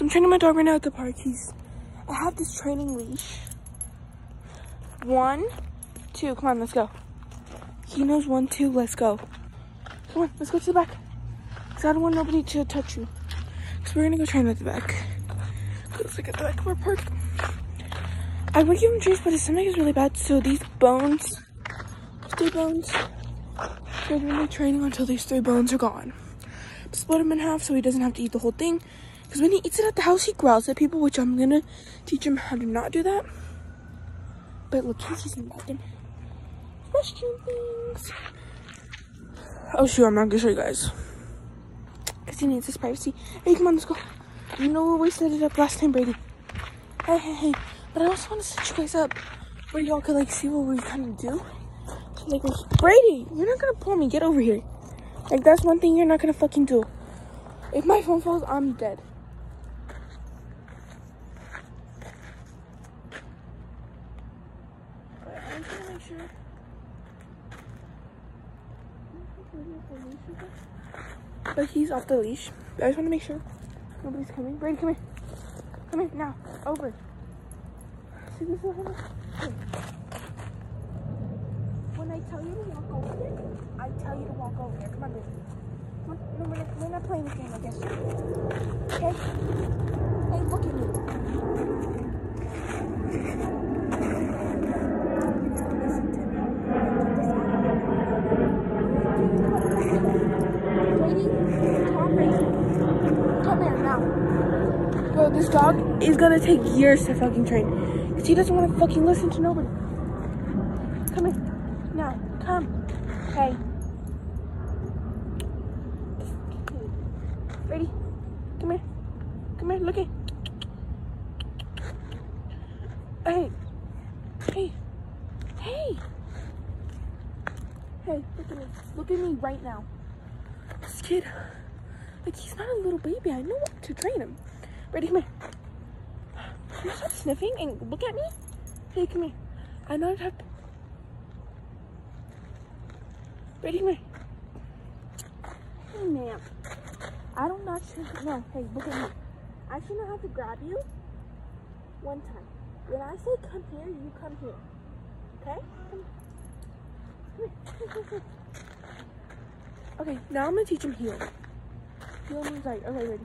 So I'm training my dog right now at the park. He's, I have this training leash. One, two, come on, let's go. He knows one, two, let's go. Come on, let's go to the back. Cause I don't want nobody to touch you. Cause we're gonna go train at the back. Cause like at the back of our park. I would give him treats, but his stomach is really bad. So these bones, three bones, we're gonna be training until these three bones are gone. Split him in half so he doesn't have to eat the whole thing. Because when he eats it at the house, he growls at people, which I'm gonna teach him how to not do that. But look, he's in the bathroom. Question things. Oh shoot, I'm not gonna show you guys. Because he needs his privacy. Hey, come on, let's go. You know where we set it up last time, Brady. Hey, hey, hey. But I also want to set you guys up where y'all could like see what we kind of do. So, like, Brady, you're not gonna pull me. Get over here. Like, that's one thing you're not gonna fucking do. If my phone falls, I'm dead. But I'm gonna make sure. But he's off the leash. I just want to make sure nobody's coming. Brady, come here. Come here now. Over. See this over? When I tell you to walk over there, I tell you to walk over there. Come on, Brady. Come on. No, we're not, we're not playing this game, I guess. Okay? Hey, look at me. Listen to me. Brady, Tom Brady. Come here now. Bro, this dog is gonna take years to fucking train. Because he doesn't want to fucking listen to nobody. Come here. Now, come. Hey. Brady, come here. Come here, look at. Hey. Hey. Hey. Hey, look at me. Look at me right now. This kid, like he's not a little baby. I know what to train him. Ready, come here. Can you stop sniffing and look at me? Hey, come here. I know how to. Ready, come here. Hey, ma'am. I don't not should. No, hey, look at me. I shouldn't have to grab you one time. When I say come here, you come here. Okay? Come, here. Come, come. Okay, now I'm gonna teach him heel. Heel means right. Okay, ready.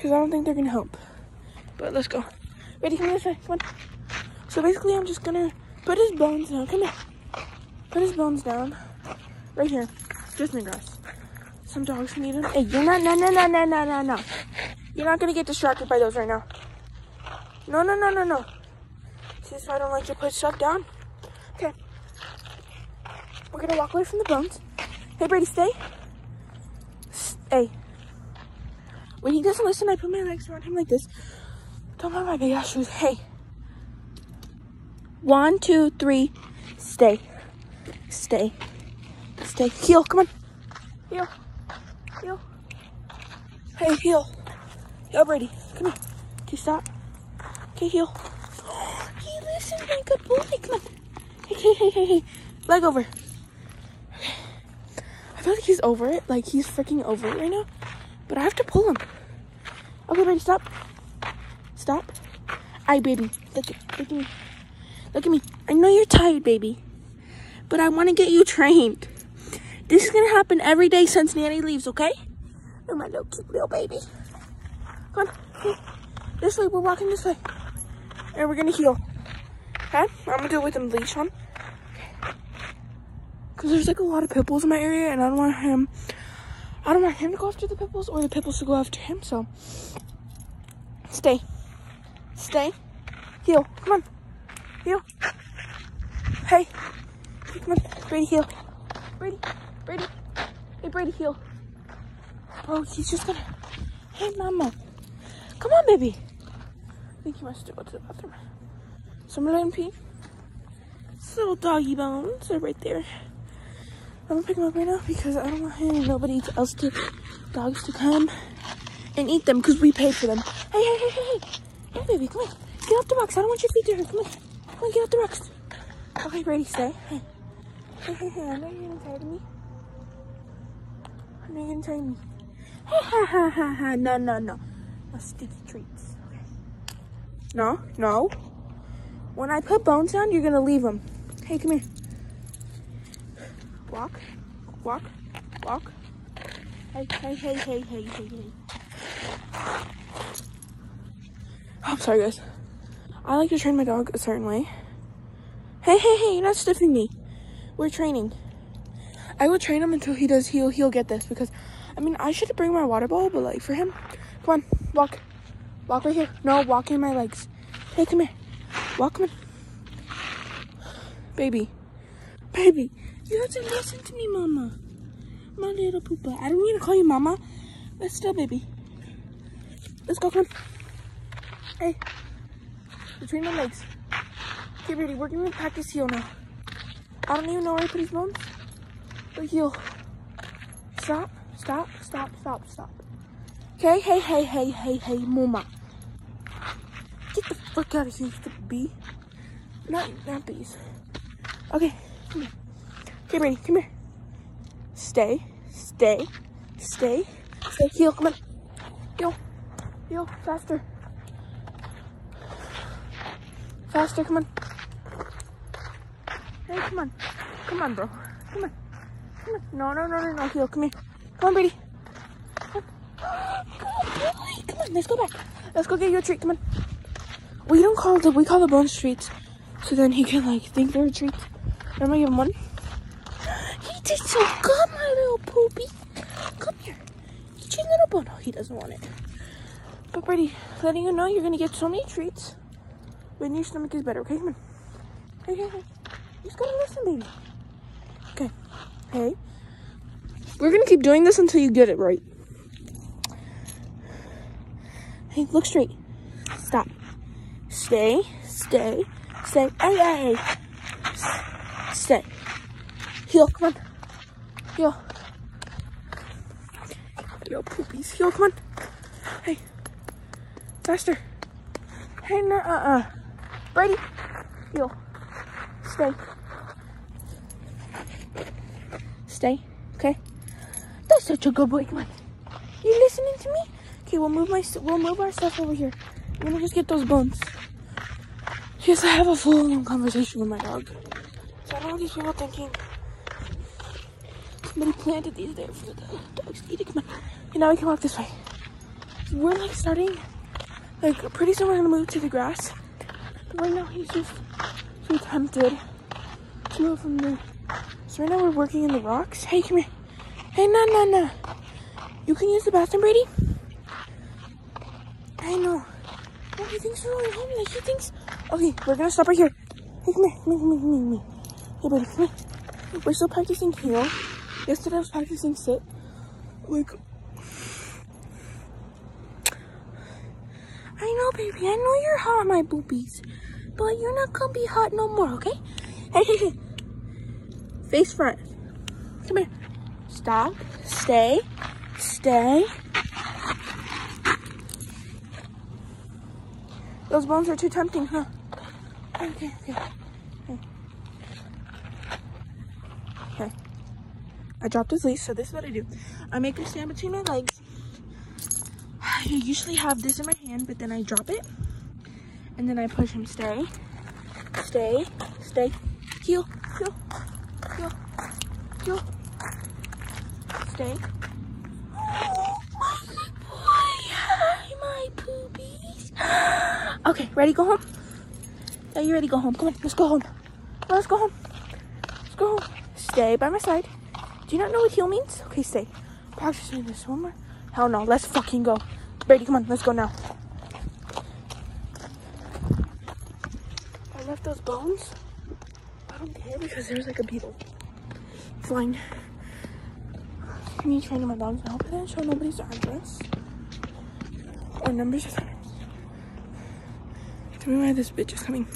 because I don't think they're gonna help. But let's go. Ready? Come this way. Come on. So basically, I'm just gonna put his bones down. Come here. Put his bones down right here, just in the grass. Some dogs need them. Hey, you're not. No, no, no, no, no, no, no. You're not gonna get distracted by those right now. No, no, no, no, no. See, so I don't like to put stuff down. Okay. We're gonna walk away from the bones. Hey, Brady, stay. Hey. When he doesn't listen, I put my legs around him like this. Don't mind my big ass shoes. Hey. One, two, three. Stay. Stay. Stay. Heel. Come on. Heel. Heel. Hey, heel. Heel, Brady. Come here. Okay, stop. Okay, heel. He listened like a boy. Come on. Hey, hey, hey, hey, hey. Leg over. Okay. I feel like he's over it. Like he's freaking over it right now. But I have to pull him. Okay, baby, stop. Stop. Alright, baby. Look at look at me. Look at me. I know you're tired, baby. But I want to get you trained. This is gonna happen every day since Nanny leaves, okay? Oh my little cute little baby. Come on. Come on. This way, we're walking this way. And we're gonna heel. Okay? I'm gonna do it with him leash on. Because there's like a lot of pit bulls in my area and I don't want him I don't want him to go after the pit bulls or the pit bulls to go after him, so stay. Stay. Heel. Come on. Heel. Hey. Come on. Brady, heel. Brady. Brady. Hey, Brady, heel. Bro, he's just gonna. Hey, mama. Come on, baby. I think he wants to go to the bathroom. So I'm gonna let him pee. This little doggy bones are right there. I'm gonna pick him up right now because I don't want him, nobody else to, dogs to come and eat them because we paid for them. Hey, hey, hey, hey, hey. Hey, baby, come on. Get off the rocks. I don't want your feet to hurt. Come on. Come on, get off the rocks. Okay, Brady, stay. Hey. Hey, hey, hey. I know you're getting tired of me. I know you're getting tired of me. Hey, ha, ha, ha, ha. No, no, no. No sticky treats. Okay. No, no. When I put bones down, you're gonna leave them. Hey, come here. Walk, walk, walk. Hey, hey, hey, hey, hey, hey, hey. Oh, I'm sorry, guys. I like to train my dog a certain way. Hey, hey, hey, you're not stiffing me. We're training. I will train him until he does, he'll, he'll get this because, I mean, I should bring my water bowl, but like for him, come on, walk. Walk right here. No, walk in my legs. Hey, come here. Walk, come. Baby. Baby, you have to listen to me, mama. My little poopa. I don't need to call you mama. But still, baby. Let's go, come. Hey. Between my legs. Okay, ready. We're gonna practice heel now. I don't even know where I put his bones. But heel. Stop, stop, stop, stop, stop. Okay, hey, hey, hey, hey, hey, mama. Get the fuck out of here, stupid bee. Not, not bees. Okay, come here. Okay, Brady, come here. Stay, stay, stay, stay. Heel, come on. Heel, heel, faster. Faster, come on. Hey, come on. Come on, bro. Come on. Come on. No, no, no, no, no. Heel, come here. Come on, Brady. Come on. Come on, let's go back. Let's go get you a treat. Come on. We don't call the we call the bones treats, so then he can like think they're a treat. I'm gonna give him one. Did so good, my little poopy. Come here. Eat your little bone. Oh, no, he doesn't want it. But Brady, letting you know you're gonna get so many treats when your stomach is better. Okay, come on. Hey, hey, hey. You just gotta listen, baby. Okay. Hey. We're gonna keep doing this until you get it right. Hey, look straight. Stop. Stay. Stay. Stay. Hey, hey, hey. Stay. Heel, come on. Heel. Yo, poopies. Heel, come on. Hey. Faster. Hey, no, uh-uh. Brady. Heel. Stay. Stay. Okay. That's such a good boy. Come on. You listening to me? Okay, we'll move my we'll move our stuff over here. I'm gonna just get those bones. Yes, I have a full-on conversation with my dog. So I don't want these people thinking somebody planted these there for the dogs to eat it. Come on. Okay, now we can walk this way. We're like starting, like pretty soon we're gonna move to the grass. But right now he's just too tempted to move from there. So right now we're working in the rocks. Hey, come here. Hey, no, no, no. You can use the bathroom, Brady? I know. Oh, he thinks we're going home. Like, he thinks... Okay, we're gonna stop right here. Hey, come here. Come here, come here, come here, here. Hey, Brady, come here. We're still practicing heel. Yesterday I was practicing sit. Like... I know, baby. I know you're hot, my boobies. But you're not gonna be hot no more, okay? Hey, hey. Face front. Come here. Stop. Stay. Stay. Those bones are too tempting, huh? Okay, okay. Okay. okay. I dropped his leash, so this is what I do. I make him stand between my legs. I usually have this in my hand, but then I drop it. And then I push him. Stay. Stay. Stay. Heel. Heel. Heel. Heel. Stay. Oh, my boy. Hi, my poopies. Okay, ready go home? Are you ready go home? Come on, let's go home. Let's go home. Let's go home. Stay by my side. Do you not know what heel means? Okay, stay. Practice doing this one more. Hell no, let's fucking go. Brady, come on, let's go now. I left those bones. I don't care because there's like a beetle flying. Me training my dogs now, I didn't show nobody's address or numbers. Tell me why this bitch is coming.